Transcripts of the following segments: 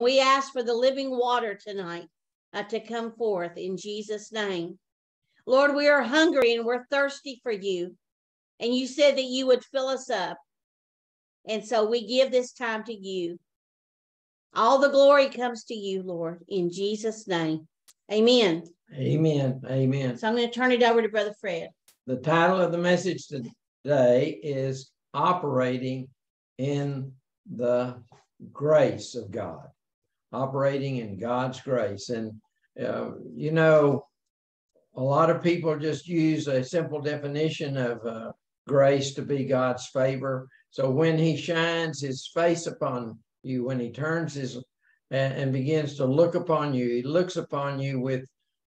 We ask for the living water tonight uh, to come forth in Jesus' name. Lord, we are hungry and we're thirsty for you. And you said that you would fill us up. And so we give this time to you. All the glory comes to you, Lord, in Jesus' name. Amen. Amen. Amen. So I'm going to turn it over to Brother Fred. The title of the message today is Operating in the Grace of God. Operating in God's grace. And, uh, you know, a lot of people just use a simple definition of uh, grace to be God's favor. So when he shines his face upon you, when he turns his and, and begins to look upon you, he looks upon you with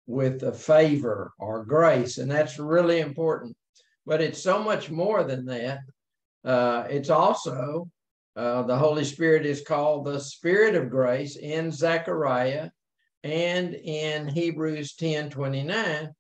with a favor or grace, and that's really important. But it's so much more than that. Uh, it's also uh, the Holy Spirit is called the Spirit of grace in Zechariah and in Hebrews 10 29.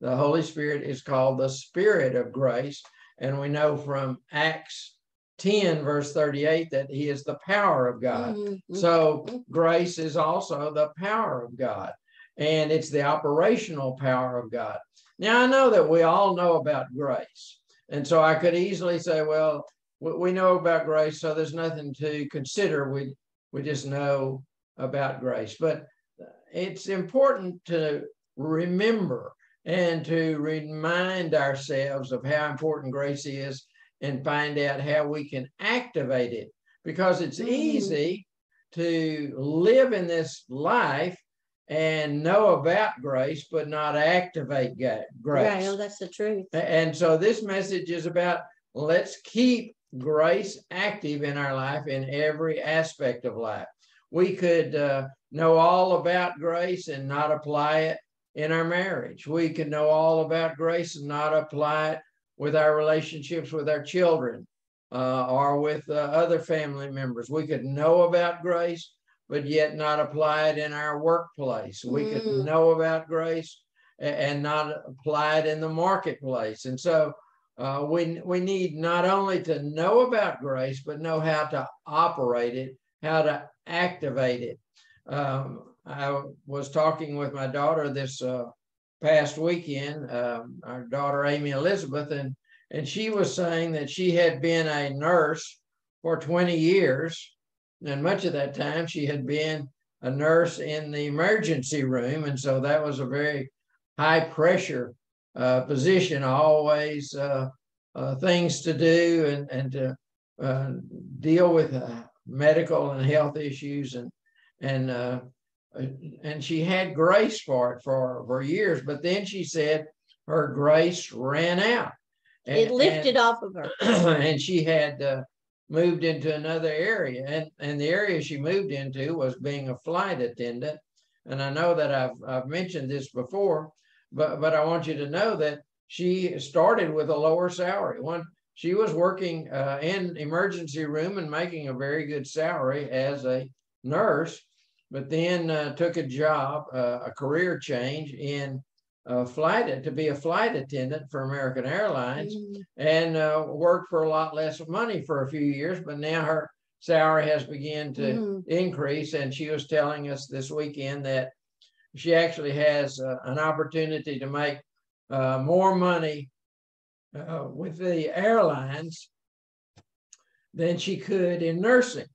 The Holy Spirit is called the Spirit of grace. And we know from Acts 10, verse 38, that He is the power of God. Mm-hmm. So grace is also the power of God and it's the operational power of God. Now, I know that we all know about grace. And so I could easily say, well, we know about grace, so there's nothing to consider. We, we just know about grace. But it's important to remember and to remind ourselves of how important grace is and find out how we can activate it because it's mm-hmm. easy to live in this life and know about grace, but not activate grace. Right, oh, that's the truth. And so this message is about let's keep grace active in our life in every aspect of life. We could uh, know all about grace and not apply it in our marriage. We could know all about grace and not apply it with our relationships with our children uh, or with uh, other family members. We could know about grace but yet not apply it in our workplace. We mm. could know about grace and not apply it in the marketplace. And so uh, we, we need not only to know about grace, but know how to operate it, how to activate it. Um, I was talking with my daughter this uh, past weekend, um, our daughter Amy Elizabeth, and, and she was saying that she had been a nurse for 20 years and much of that time, she had been a nurse in the emergency room. And so that was a very high pressure position, always uh, uh, things to do and, and to uh, deal with uh, medical and health issues. And, and, uh, and she had grace for it for, for years. But then she said her grace ran out. And, it lifted and, off of her. and she had moved into another area. And, and the area she moved into was being a flight attendant. And I know that I've, I've mentioned this before, but, but I want you to know that she started with a lower salary. One, she was working uh, in emergency room and making a very good salary as a nurse, but then uh, took a job, uh, a career change in a flight to be a flight attendant for American Airlines mm-hmm. and uh, worked for a lot less money for a few years, but now her salary has begun to mm-hmm. increase. And she was telling us this weekend that she actually has uh, an opportunity to make uh, more money uh, with the airlines than she could in nursing.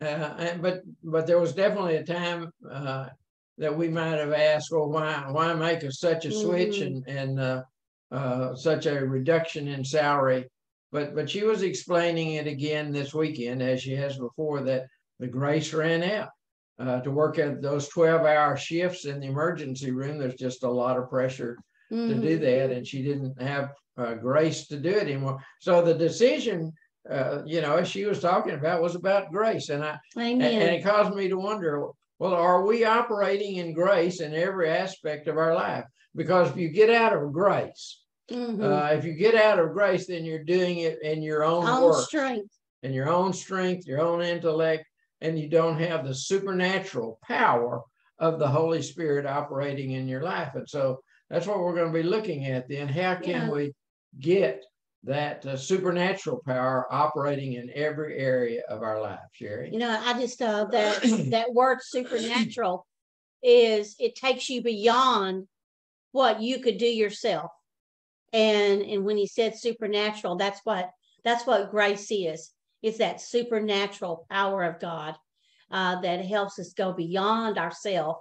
Uh, and, but but there was definitely a time uh, that we might have asked, well, why why make a, such a switch mm-hmm. and and uh, uh, such a reduction in salary? But but she was explaining it again this weekend, as she has before, that the grace ran out. Uh, to work at those 12 hour shifts in the emergency room, there's just a lot of pressure mm-hmm. to do mm-hmm. that. And she didn't have uh, grace to do it anymore. So the decision, uh, you know, as she was talking about, was about grace. And I, and, and it caused me to wonder, well, are we operating in grace in every aspect of our life? Because if you get out of grace, mm-hmm. uh, if you get out of grace, then you're doing it in your own, own work, strength, in your own strength, your own intellect, and you don't have the supernatural power of the Holy Spirit operating in your life. And so that's what we're going to be looking at then. How can yeah. we get that uh, supernatural power operating in every area of our life, Sherry. You know, I just uh that that word supernatural is it takes you beyond what you could do yourself. And and when he said supernatural, that's what that's what grace is. It's that supernatural power of God uh, that helps us go beyond ourselves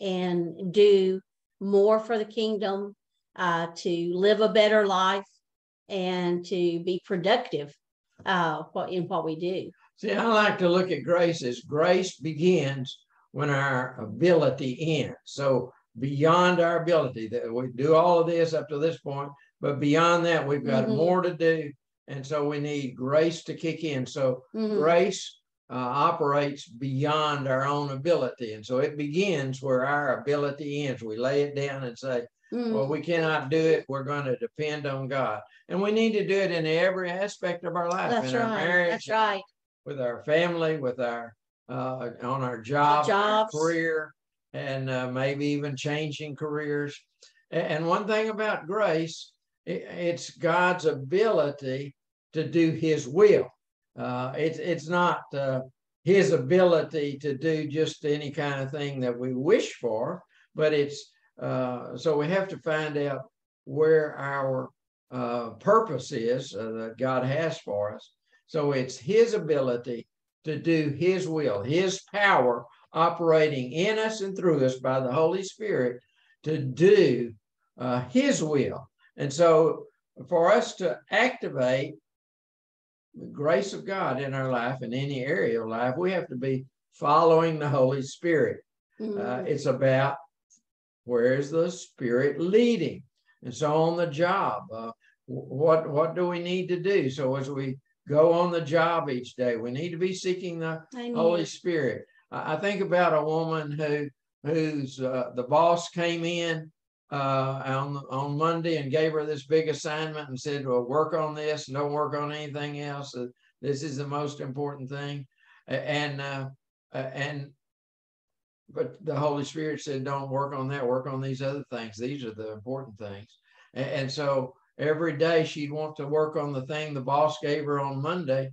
and do more for the kingdom, uh, to live a better life, and to be productive uh, in what we do. See, I like to look at grace as grace begins when our ability ends. So beyond our ability, that we do all of this up to this point, but beyond that, we've got mm-hmm. more to do. And so we need grace to kick in. So mm-hmm. grace uh, operates beyond our own ability. And so it begins where our ability ends. We lay it down and say, mm. well, we cannot do it. We're going to depend on God. And we need to do it in every aspect of our life. That's in right. our marriage, That's right. With our family, with our, uh, on our job, our career, and uh, maybe even changing careers. And one thing about grace, it's God's ability to do his will. Uh, it's it's not uh, his ability to do just any kind of thing that we wish for, but it's uh, so we have to find out where our uh, purpose is uh, that God has for us. So it's his ability to do his will, his power operating in us and through us by the Holy Spirit to do uh, his will. And so for us to activate the grace of God in our life in any area of life, we have to be following the Holy Spirit. Uh, mm-hmm. Uh, it's about where is the Spirit leading, and so on the job. Uh, what what do we need to do? So as we go on the job each day, we need to be seeking the Holy Spirit. I, I, think about a woman who whose uh, the boss came in uh, on on Monday and gave her this big assignment and said, "Well, work on this. Don't work on anything else. Uh, this is the most important thing." And uh, and but the Holy Spirit said, "Don't work on that. Work on these other things. These are the important things." And, and so every day she'd want to work on the thing the boss gave her on Monday,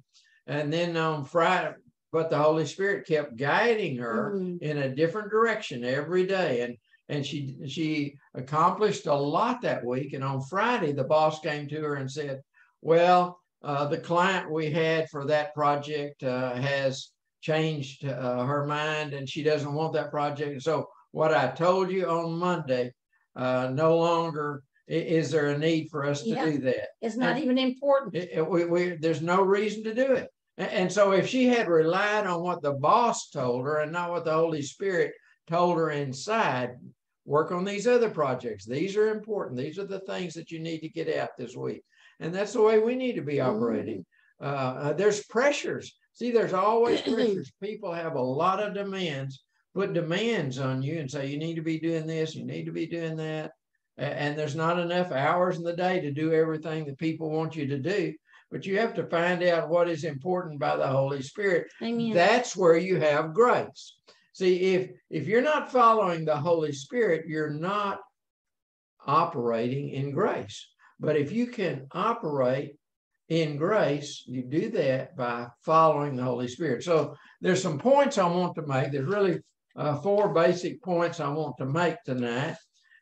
and then on Friday. But the Holy Spirit kept guiding her mm-hmm. in a different direction every day, and and she she accomplished a lot that week. And on Friday, the boss came to her and said, "Well, uh, the client we had for that project uh, has changed uh, her mind, and she doesn't want that project. So what I told you on Monday, uh, no longer." Is there a need for us to yeah, do that? It's not and even important. It, it, we, we, there's no reason to do it. And so, if she had relied on what the boss told her and not what the Holy Spirit told her inside, work on these other projects. These are important. These are the things that you need to get out this week. And that's the way we need to be mm-hmm. operating. Uh, uh, there's pressures. See, there's always pressures. People have a lot of demands, put demands on you and say, you need to be doing this, you need to be doing that. And there's not enough hours in the day to do everything that people want you to do. But you have to find out what is important by the Holy Spirit. Amen. That's where you have grace. See, if if you're not following the Holy Spirit, you're not operating in grace. But if you can operate in grace, you do that by following the Holy Spirit. So there's some points I want to make. There's really uh, four basic points I want to make tonight.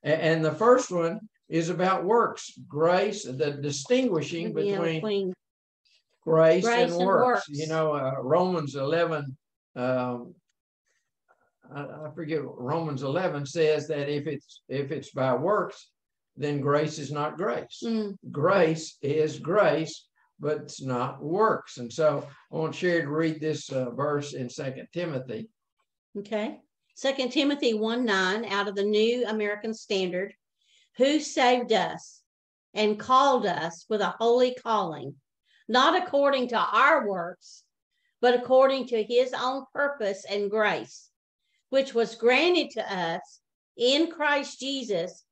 And, the first one is about works, grace, the distinguishing between, between grace, grace, and, and works. works. You know, uh, Romans 11, um, I, forget Romans 11 says that if it's if it's by works, then grace is not grace. Mm. Grace is grace, but it's not works. And so I want Sherry to read this uh, verse in Second Timothy. Okay. Second Timothy 1 9 out of the New American Standard, who saved us and called us with a holy calling, not according to our works, but according to his own purpose and grace which was granted to us in Christ Jesus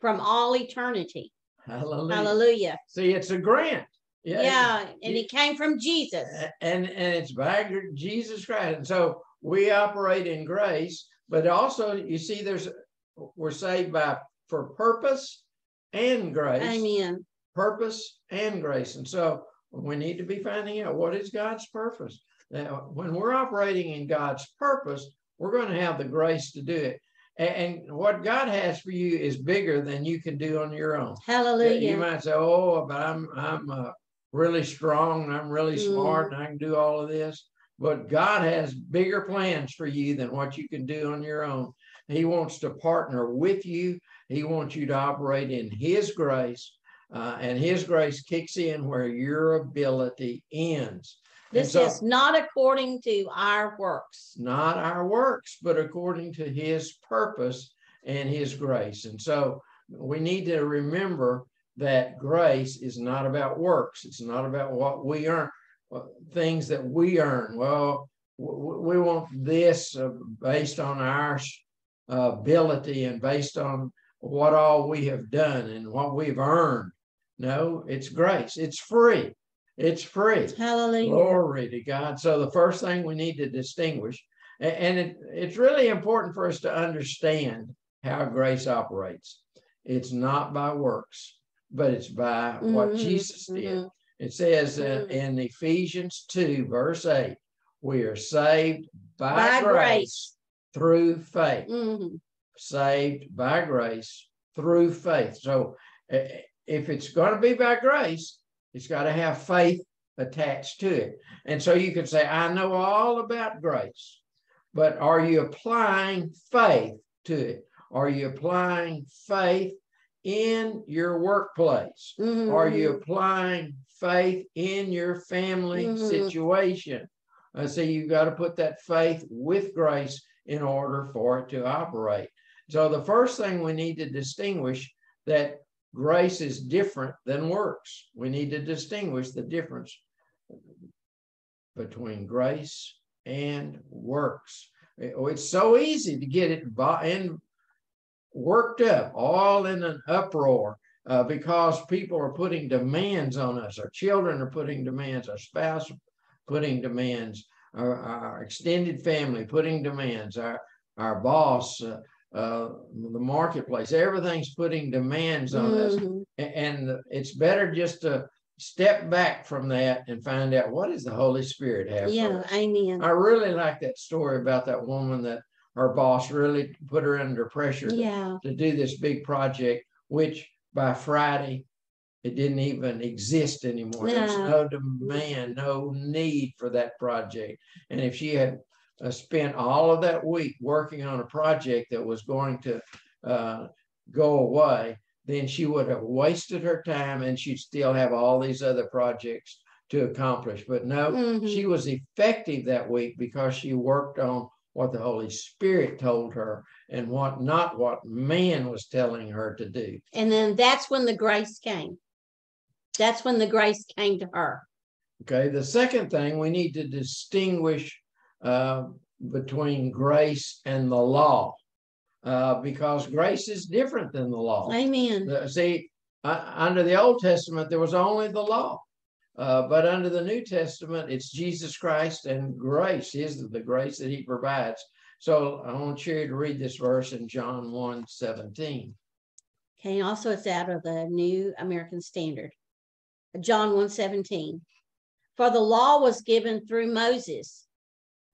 from all eternity. Hallelujah. Hallelujah. See, it's a grant. Yeah, yeah and it came from Jesus. And and it's by Jesus Christ. And so we operate in grace, but also you see there's we're saved by for purpose and grace. Amen. purpose and grace. And so we need to be finding out what is God's purpose. Now, when we're operating in God's purpose, we're going to have the grace to do it. And, what God has for you is bigger than you can do on your own. Hallelujah. You might say, "Oh, but I'm I'm uh, really strong and I'm really mm. smart and I can do all of this." But God has bigger plans for you than what you can do on your own. He wants to partner with you. He wants you to operate in His grace, uh, and His grace kicks in where your ability ends. This so, is not according to our works. Not our works, but according to his purpose and his grace. And so we need to remember that grace is not about works. It's not about what we earn, uh, things that we earn. Well, we want this uh, based on our ability and based on what all we have done and what we've earned. No, it's grace. It's free. It's free. Hallelujah. Glory to God. So the first thing we need to distinguish, and it, it's really important for us to understand how grace operates. It's not by works, but it's by mm-hmm. what Jesus did. Mm-hmm. It says mm-hmm. in, in, Ephesians 2, verse 8, we are saved by, by grace, grace, through faith. Mm-hmm. Saved by grace through faith. So if it's going to be by grace, it's got to have faith attached to it. And so you can say, I know all about grace, but are you applying faith to it? Are you applying faith in your workplace? Mm-hmm. Are you applying faith in your family mm-hmm. situation? I say you've got to put that faith with grace in order for it to operate. So the first thing we need to distinguish that grace is different than works. We need to distinguish the difference between grace and works. Oh, it's so easy to get it and worked up, all in an uproar, uh, because people are putting demands on us. Our children are putting demands. Our spouse putting demands. Our, our extended family putting demands. Our our boss, uh, uh, the marketplace. Everything's putting demands on mm-hmm. us, and it's better just to step back from that and find out what does the Holy Spirit have. Yeah, amen. I really like that story about that woman that her boss really put her under pressure yeah. to, to do this big project, which by Friday it didn't even exist anymore. No. There's no demand, no need for that project. And if she had uh, spent all of that week working on a project that was going to uh, go away, then she would have wasted her time and she'd still have all these other projects to accomplish. But no, mm-hmm. she was effective that week because she worked on what the Holy Spirit told her and what not what man was telling her to do. And then that's when the grace came. That's when the grace came to her. Okay. The second thing we need to distinguish uh, between grace and the law uh, because grace is different than the law. Amen. The, see, uh, under the Old Testament, there was only the law. Uh, but under the New Testament, it's Jesus Christ and grace is the grace that he provides. So I want you to read this verse in John 1 17. Okay, also it's out of the New American Standard. John 1 17. For the law was given through Moses,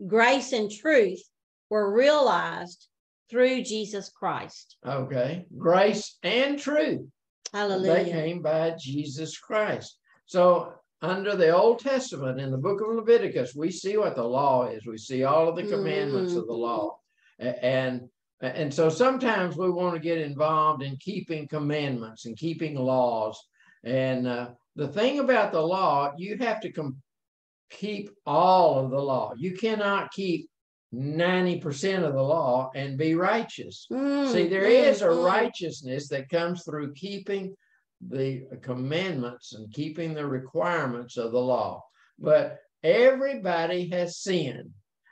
grace and truth were realized through Jesus Christ. Okay. Grace and truth. Hallelujah. They came by Jesus Christ. So under the Old Testament in the book of Leviticus, we see what the law is. We see all of the commandments mm-hmm. of the mm-hmm. law. And and so sometimes we want to get involved in keeping commandments and keeping laws. And uh, the thing about the law, you have to com- keep all of the law. You cannot keep 90% of the law and be righteous. Mm, See, there mm, is a mm. righteousness that comes through keeping the commandments and keeping the requirements of the law. But everybody has sinned.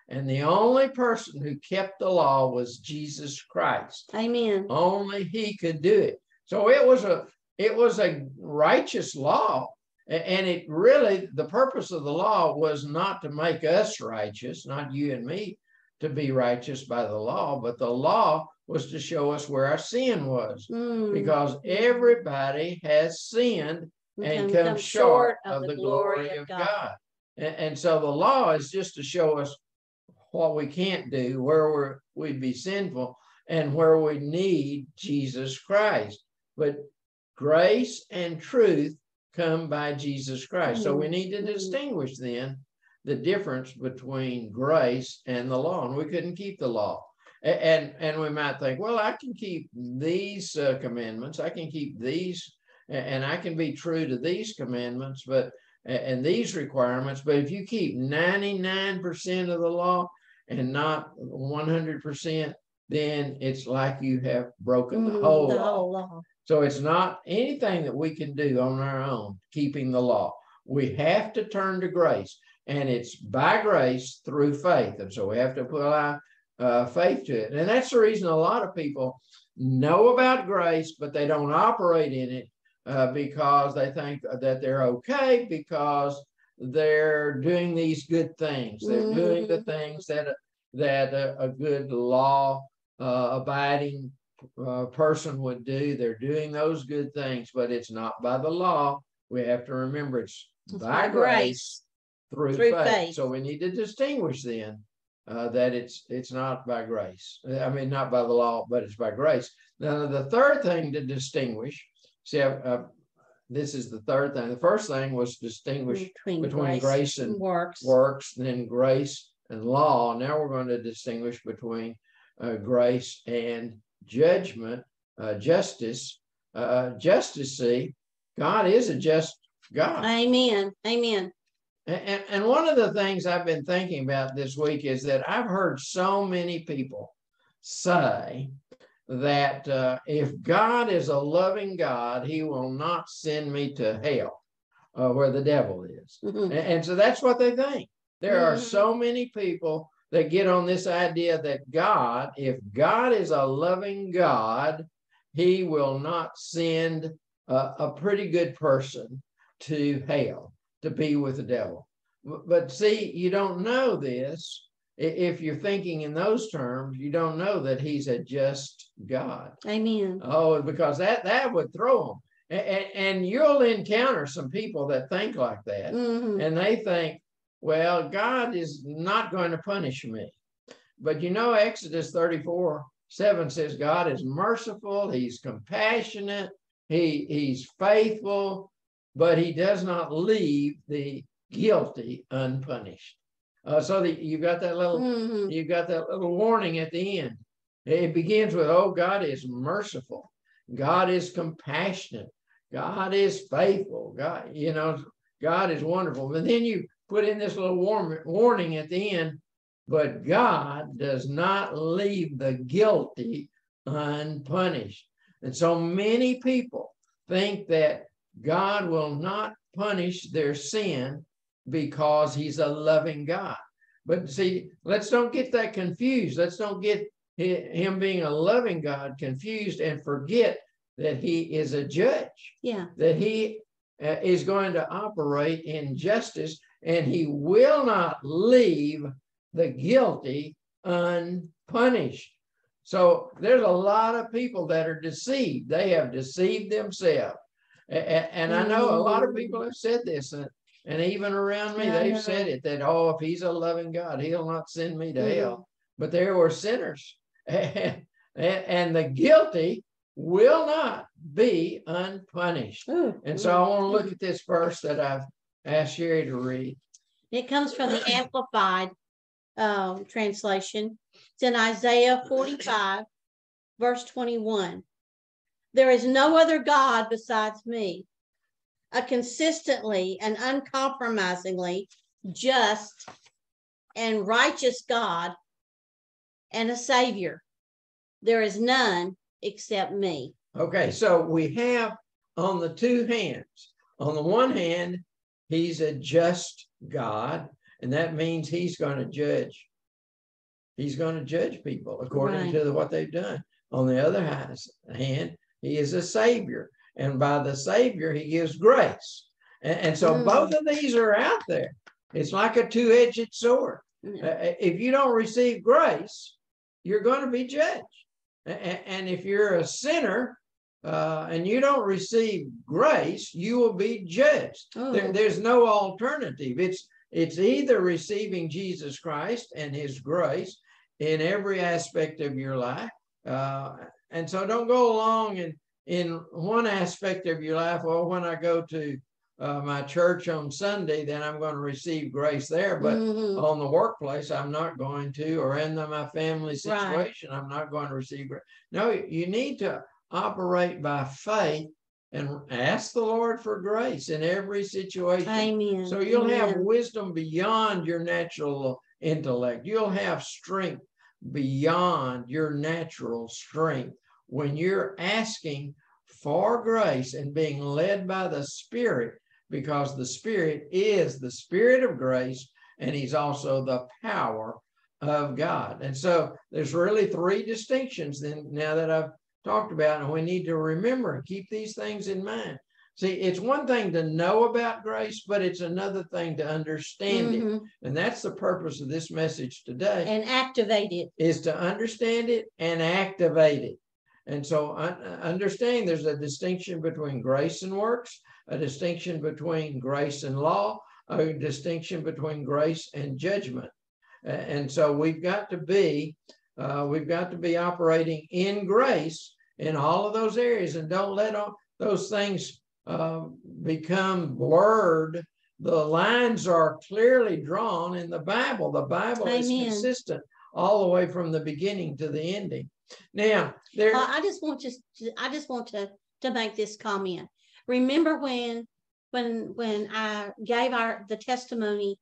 And the only person who kept the law was Jesus Christ. Amen. Only he could do it. So it was a it was a righteous law and it really, the purpose of the law was not to make us righteous, not you and me to be righteous by the law, but the law was to show us where our sin was. Mm. Because everybody has sinned and come short of the glory of God. And, and so the law is just to show us what we can't do, where we're, we'd be sinful, and where we need Jesus Christ. But grace and truth come by Jesus Christ. So we need to Mhm. distinguish then the difference between grace and the law. And we couldn't keep the law. And, and we might think, well, I can keep these uh, commandments, I can keep these, and I can be true to these commandments, but and these requirements. But if you keep 99% of the law and not 100%, then it's like you have broken the Mhm, whole The law. whole law. So it's not anything that we can do on our own, keeping the law. We have to turn to grace, and it's by grace through faith. And so we have to put our uh, faith to it. And that's the reason a lot of people know about grace, but they don't operate in it uh, because they think that they're okay because they're doing these good things. They're doing the things that that a, a good law uh, abiding uh, person would do. They're doing those good things, but it's not by the law. We have to remember it's It's by, grace, grace, through, through faith. faith. So we need to distinguish then uh, that it's it's not by grace. I mean, not by the law, but it's by grace. Now, the third thing to distinguish. See, uh, this is the third thing. The first thing was distinguish between, between grace and works. works, then grace and law. Now we're going to distinguish between uh, grace and judgment, uh, justice. Uh, justice, see, God is a just God. Amen. Amen. And, and one of the things I've been thinking about this week is that I've heard so many people say that uh, if God is a loving God, he will not send me to hell uh, where the devil is. Mhm. And, and so that's what they think. There are Mhm. so many people that get on this idea that God, if God is a loving God, he will not send a, a pretty good person to hell to be with the devil. But see, you don't know this. If you're thinking in those terms, you don't know that he's a just God. Amen. Oh, because that that would throw them. And, and you'll encounter some people that think like that Mhm. and they think, well, God is not going to punish me. But you know, Exodus 34 7 says God is merciful, He's compassionate, he, He's faithful, but He does not leave the guilty unpunished. Uh, so that you've got that little Mhm. you got that little warning at the end. It begins with, oh, God is merciful. God is compassionate. God is faithful. God, you know, God is wonderful. But then you put in this little warm, warning at the end, but God does not leave the guilty unpunished. And so many people think that God will not punish their sin because he's a loving God. But see, let's don't get that confused. Let's don't get him being a loving God confused and forget that he is a judge, Yeah. that he uh, is going to operate in justice and he will not leave the guilty unpunished. So there's a lot of people that are deceived. They have deceived themselves. And, I know a lot of people have said this, and, even around me, Yeah, they've said it that, oh, if he's a loving God, he'll not send me to Mhm. hell. But there were sinners, and, and the guilty will not be unpunished. Ooh. And so I want to look at this verse that I've asked Sherry to read. It comes from the Amplified um, translation. It's in Isaiah 45, verse 21. There is no other God besides me, a consistently and uncompromisingly just and righteous God and a Savior. There is none except me. Okay, so we have on the two hands. On the one hand, he's a just God, and that means he's going to judge. He's going to judge people according Right. to the- what they've done. On the other hand, he is a savior, and by the savior, he gives grace. And, and so Mm. both of these are out there. It's like a two-edged sword. Yeah. Uh, if you don't receive grace, you're going to be judged. And if you're a sinner, uh, and you don't receive grace, you will be judged. Oh. There, there's no alternative. It's it's either receiving Jesus Christ and His grace in every aspect of your life, uh, and so don't go along in in one aspect of your life. Well, when I go to uh, my church on Sunday, then I'm going to receive grace there. But Mhm. on the workplace, I'm not going to, or in the, my family Right. situation, I'm not going to receive grace. No, you need to operate by faith and ask the Lord for grace in every situation. Amen. So you'll have wisdom beyond your natural intellect. You'll have strength beyond your natural strength when you're asking for grace and being led by the Spirit, because the Spirit is the Spirit of grace and He's also the power of God. And so there's really three distinctions then now that I've talked about, and we need to remember and keep these things in mind. See, it's one thing to know about grace, but it's another thing to understand it. Mhm. And that's the purpose of this message today And activate it. is to understand it and activate it. And so understand there's a distinction between grace and works, a distinction between grace and law, a distinction between grace and judgment. And so we've got to be, uh, we've got to be operating in grace in all of those areas and don't let all those things uh, become blurred. The lines are clearly drawn in the Bible. The Bible is consistent all the way from the beginning to the ending. Now, there, Uh, I just want to, I just want to, to make this comment. Remember when, when, when I gave our, the testimony,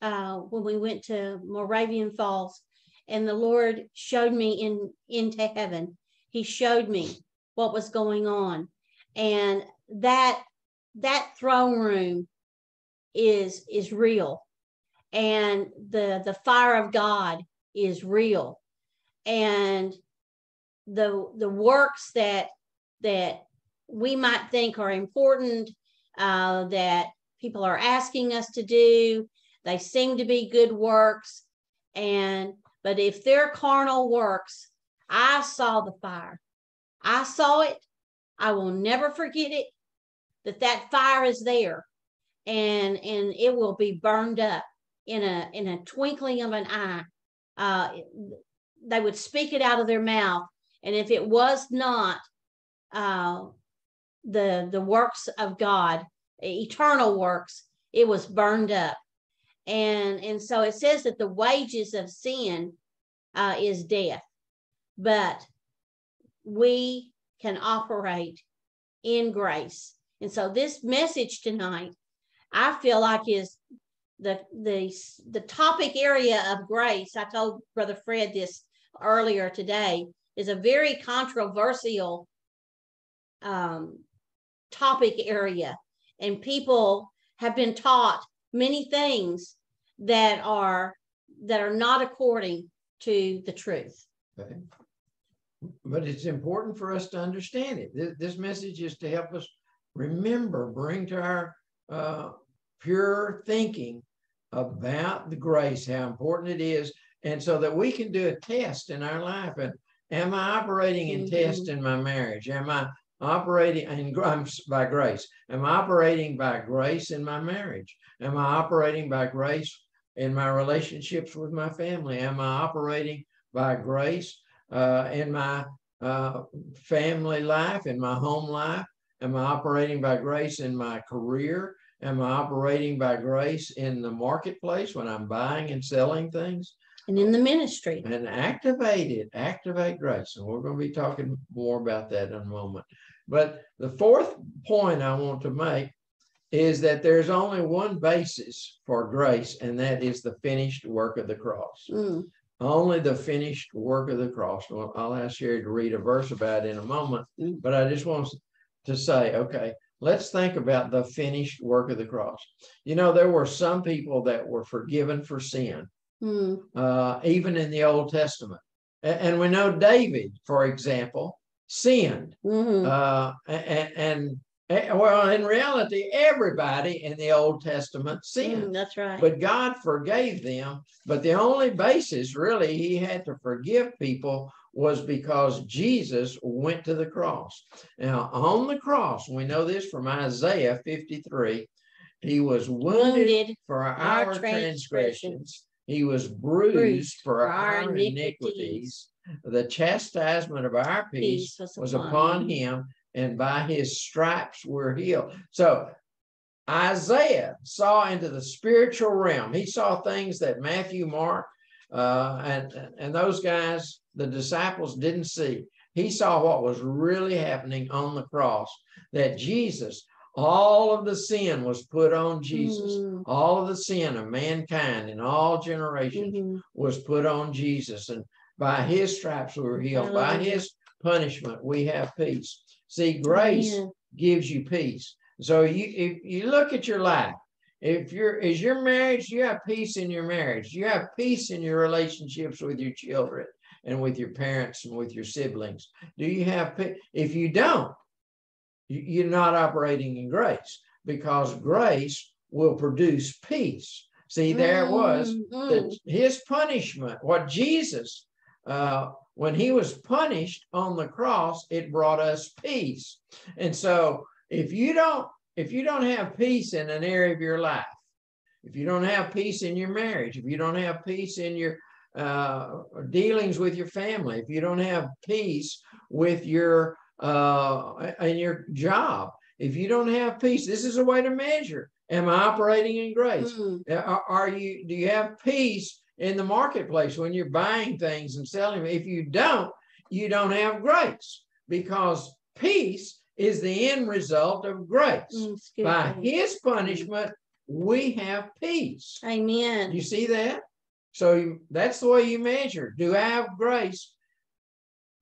uh, when we went to Moravian Falls and the Lord showed me in, into heaven, he showed me what was going on. And that, that throne room is, is real. And the, the fire of God is real. And the the works that that we might think are important uh, that people are asking us to do they seem to be good works and but if they're carnal works i saw the fire. I saw it. I will never forget it that that fire is there and and it will be burned up in a in a twinkling of an eye. Uh, they would speak it out of their mouth and if it was not uh, the the works of God, eternal works, it was burned up, and and so it says that the wages of sin uh, is death, but we can operate in grace, and so this message tonight, I feel like is the the the topic area of grace. I told Brother Fred this earlier today is a very controversial um, topic area, and people have been taught many things that are that are not according to the truth. Okay. But it's important for us to understand it. This, this message is to help us remember, bring to our uh, pure thinking about the grace, how important it is, and so that we can do a test in our life. And am I operating in Mhm. test in my marriage? Am I operating in I'm by grace? Am I operating by grace in my marriage? Am I operating by grace in my relationships with my family? Am I operating by grace uh, in my uh, family life, in my home life? Am I operating by grace in my career? Am I operating by grace in the marketplace when I'm buying and selling things? And in the ministry, And activate it, activate grace. And we're going to be talking more about that in a moment. But the fourth point I want to make is that there's only one basis for grace, and that is the finished work of the cross Mm, only the finished work of the cross. Well, I'll ask Sherry to read a verse about it in a moment, Mm. but I just want to say, okay, let's think about the finished work of the cross. You know, there were some people that were forgiven for sin, mm, uh, even in the Old Testament. And, we know David, for example, sinned. mhm. Uh, and, a- well, in reality, everybody in the Old Testament sinned. Mm, that's right. But God forgave them. But the only basis, really, He had to forgive people was because Jesus went to the cross. Now, on the cross, we know this from Isaiah 53, he was wounded, Wounded for our, our transgressions. transgressions. He was bruised, Bruised for for our, our iniquities. iniquities. The chastisement of our peace, Peace was upon him, and by his stripes we're healed. So Isaiah saw into the spiritual realm. He saw things that Matthew, Mark, uh, and and those guys, the disciples, didn't see. He saw what was really happening on the cross. That Jesus, all of the sin was put on Jesus. Mm. All of the sin of mankind in all generations Mhm. was put on Jesus, and by His stripes we were healed. By His punishment we have peace. See, grace Amen. gives you peace. So you if you look at your life, if you're is your marriage, you have peace in your marriage. You have peace in your relationships with your children and with your parents and with your siblings. Do you have peace? If you don't, you- you're not operating in grace because grace will produce peace. See, there it was Mm, mm. that his punishment, what Jesus, uh, when he was punished on the cross, it brought us peace. And so, if you don't, if you don't have peace in an area of your life, if you don't have peace in your marriage, if you don't have peace in your uh, dealings with your family, if you don't have peace with your uh, in your job, if you don't have peace, this is a way to measure: Am I operating in grace? Mm. Uh, Are, are you do you have peace in the marketplace when you're buying things and selling? them? If you don't, you don't have grace because peace is the end result of grace. Mm, By babe. his punishment, we have peace. Amen. You see that? So you, that's the way you measure. Do I have grace?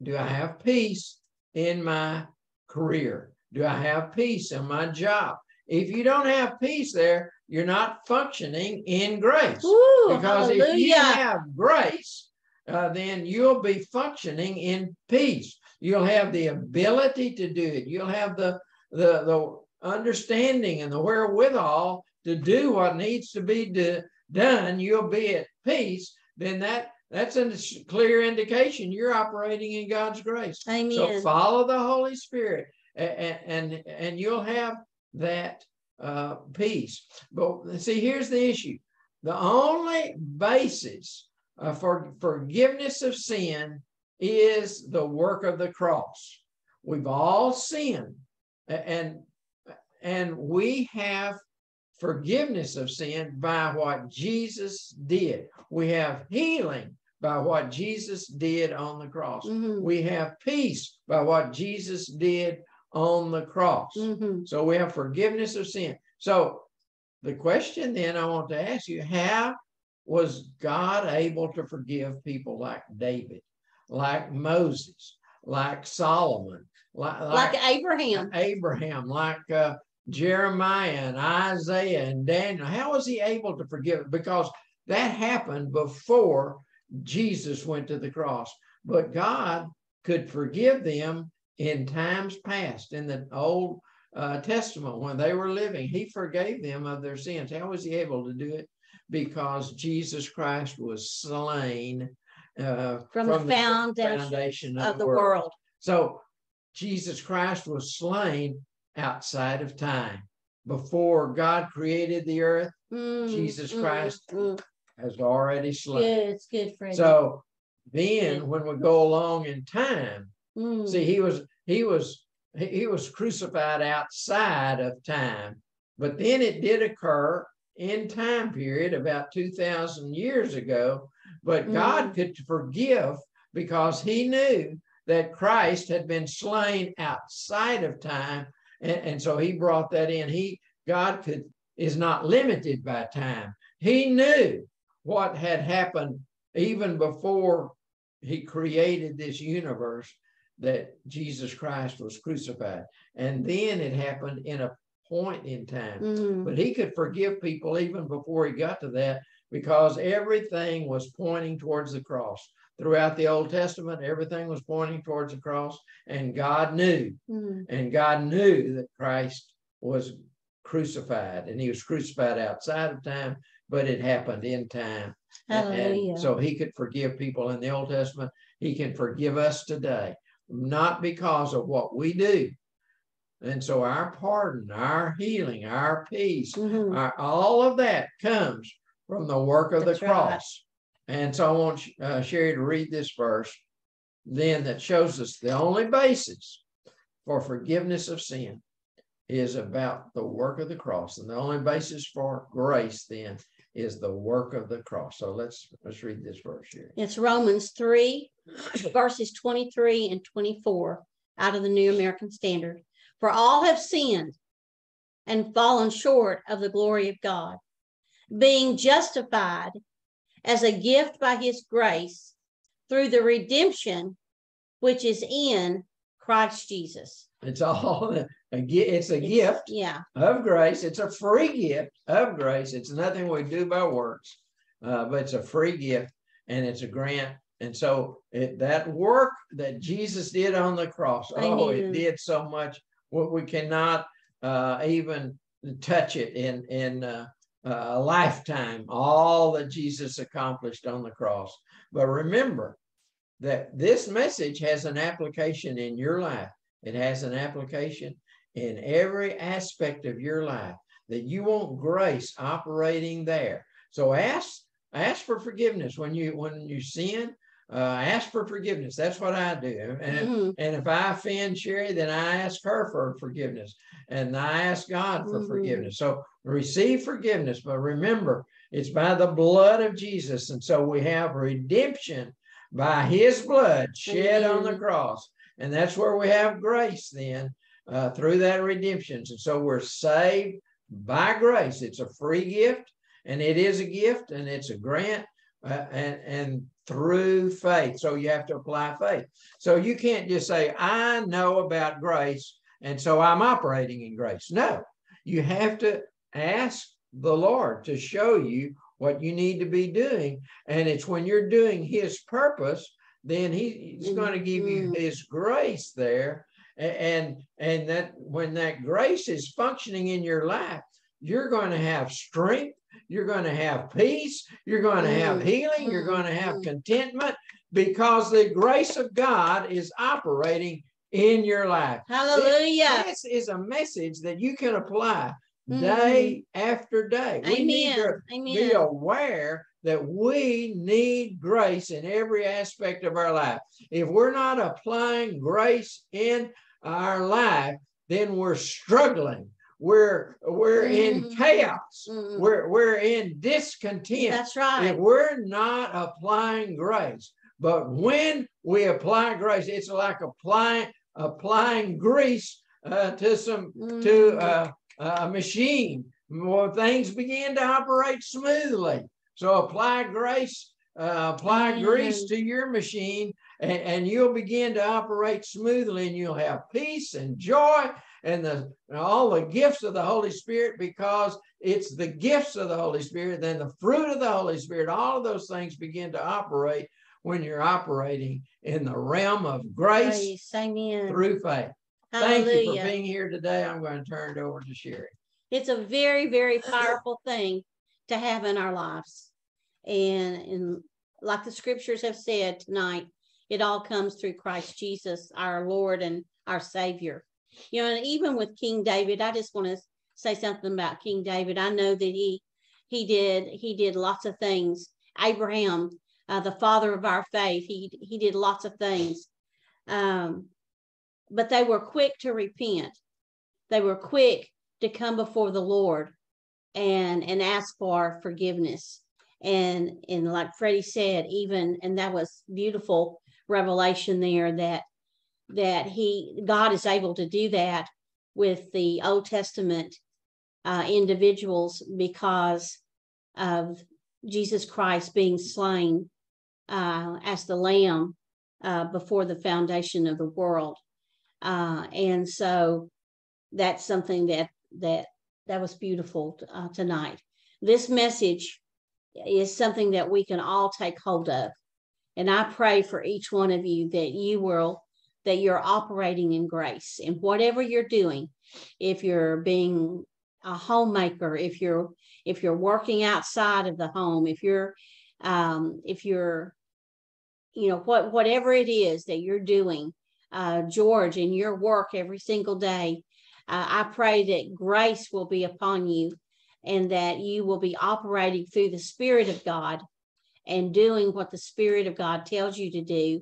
Do I have peace in my career? Do I have peace in my job? If you don't have peace there, you're not functioning in grace. Ooh, because if you have grace, uh, then you'll be functioning in peace. You'll have the ability to do it. You'll have the the the understanding and the wherewithal to do what needs to be do, done. You'll be at peace. Then that that's a clear indication you're operating in God's grace. So follow the Holy Spirit, and and, and you'll have that uh, peace. But see, here's the issue: the only basis uh, for forgiveness of sin is the work of the cross. We've all sinned, and and we have forgiveness of sin by what Jesus did. We have healing by what Jesus did on the cross. Mhm, We have peace by what Jesus did on the cross. mhm. So we have forgiveness of sin. So the question then I want to ask you how was God able to forgive people like David, like Moses, like Solomon, like, Like Abraham. Abraham, like uh, Jeremiah and Isaiah and Daniel. How was he able to forgive? Because that happened before Jesus went to the cross. But God could forgive them in times past, in the Old uh, Testament when they were living. He forgave them of their sins. How was he able to do it? Because Jesus Christ was slain uh, From the foundation foundation Of the world. so Jesus Christ was slain outside of time. Before God created the earth, Mm, Jesus mm, Christ mm. has already slain. Good, it's good, Freddie. So then when we go along in time, Mm, see he was he was he was crucified outside of time. But then it did occur in time period about 2000 years ago, but God could forgive because he knew that Christ had been slain outside of time. And, and so he brought that in. He God could is not limited by time. He knew what had happened even before he created this universe that Jesus Christ was crucified. And then it happened in a point in time. mm, But he could forgive people even before he got to that because everything was pointing towards the cross. Throughout the Old Testament, everything was pointing towards the cross, and God knew, mm. and God knew that Christ was crucified, and he was crucified outside of time, but it happened in time. And- and Hallelujah. so he could forgive people in the Old Testament, He can forgive us today, not because of what we do. And so our pardon, our healing, our peace, Mhm. our, all of that comes from the work of That's the right. cross. And so I want uh, Sherry to read this verse then that shows us the only basis for forgiveness of sin is about the work of the cross. And the only basis for grace then is the work of the cross. So let's let's read this verse here. It's Romans 3, verses 23 and 24 out of the New American Standard. For all have sinned and fallen short of the glory of God, being justified as a gift by his grace through the redemption which is in Christ Jesus. It's all it's a gift Yeah. of grace. It's a free gift of grace. It's nothing we do by works, uh, but it's a free gift and it's a grant. And so it, that work that Jesus did on the cross, oh, it did so much. What we cannot uh, even touch it in in uh, a lifetime. All that Jesus accomplished on the cross. But remember that this message has an application in your life. It has an application in every aspect of your life that you want grace operating there. So ask ask for forgiveness when you when you sin. Uh, ask for forgiveness. That's what I do. And if, Mhm. and if I offend Sherry, then I ask her for forgiveness, and I ask God for Mhm. forgiveness. So receive forgiveness, but remember, it's by the blood of Jesus, and so we have redemption by His blood shed on the cross, and that's where we have grace then uh, through that redemption. And so we're saved by grace. It's a free gift, and it is a gift, and it's a grant, uh, and and through faith. So you have to apply faith. So you can't just say, "I know about grace, and so I'm operating in grace." No, you have to ask the Lord to show you what you need to be doing, and it's when you're doing His purpose, then He, He's going to give you Mhm. His grace there, and and that when that grace is functioning in your life, you're going to have strength. You're going to have peace. You're going to have Mm, healing. You're going to have mm. contentment because the grace of God is operating in your life. Hallelujah. This is a message that you can apply day after day. We need to Amen. be aware that we need grace in every aspect of our life. If we're not applying grace in our life, then we're struggling. We're we're in Mhm. chaos. Mhm. We're we're in discontent That's right. we're not applying grace. But when we apply grace, it's like applying applying grease uh, to some to Mhm. uh, a machine. Well, things begin to operate smoothly. So apply grace, uh, apply grease to your machine, and, and you'll begin to operate smoothly, and you'll have peace and joy and the all the gifts of the Holy Spirit because it's the gifts of the Holy Spirit, then the fruit of the Holy Spirit, all of those things begin to operate when you're operating in the realm of grace through faith. Thank you for being here today. I'm going to turn it over to Sherry. it's a very very powerful thing to have in our lives and and like the scriptures have said tonight it all comes through christ jesus our lord and our savior. You know and even with king david i just want to say something about king david. I know that he he did he did lots of things. Abraham uh, the father of our faith he he did lots of things. Um but they were quick to repent. They were quick to come before the Lord and and ask for forgiveness. And and like Freddie said, even and that was beautiful revelation there that that he God is able to do that with the Old Testament uh, individuals because of Jesus Christ being slain uh, as the Lamb uh, before the foundation of the world, uh, and so that's something that that that was beautiful uh, tonight. This message is something that we can all take hold of, and I pray for each one of you that you will that you're operating in grace in whatever you're doing. If you're being a homemaker, if you're if you're working outside of the home, if you're um, if you're you know, what whatever it is that you're doing, uh, George, in your work every single day, uh, I pray that grace will be upon you and that you will be operating through the Spirit of God and doing what the Spirit of God tells you to do.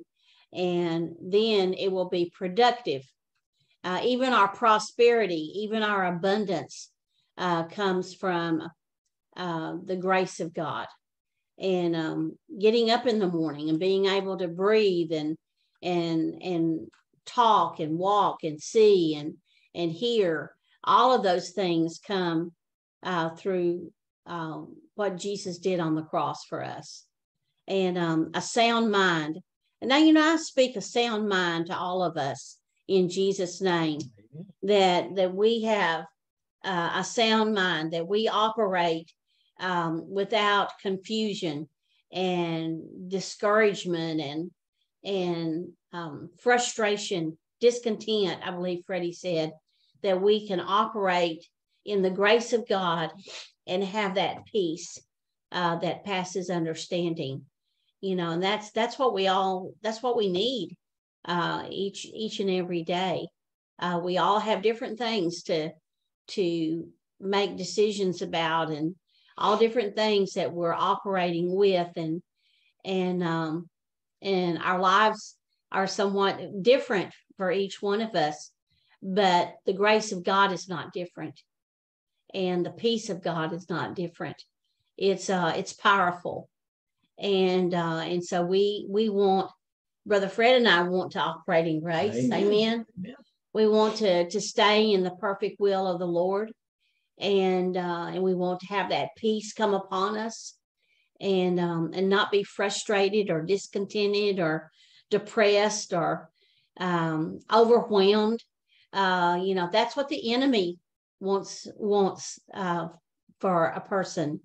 And then it will be productive. Uh, even our prosperity, even our abundance uh, comes from uh, the grace of God. And um, getting up in the morning and being able to breathe and and and talk and walk and see and and hear, all of those things come uh, through um, what Jesus did on the cross for us and um, a sound mind. And now, you know, I speak a sound mind to all of us in Jesus' name that, that we have uh, a sound mind, that we operate um, without confusion and discouragement and, and um, frustration, discontent, I believe Freddie said, that we can operate in the grace of God and have that peace uh, that passes understanding you know and that's that's what we all that's what we need uh, each each and every day. Uh, we all have different things to to make decisions about and all different things that we're operating with and and um and our lives are somewhat different for each one of us but the grace of god is not different and the peace of god is not different. It's uh it's powerful and uh, and so we we want brother fred and i want to operate in grace. Amen, amen. amen. we want to to stay in the perfect will of the lord. And uh, and we want to have that peace come upon us and um, and not be frustrated or discontented or depressed or um, overwhelmed. Uh, you know that's what the enemy wants wants uh, for a person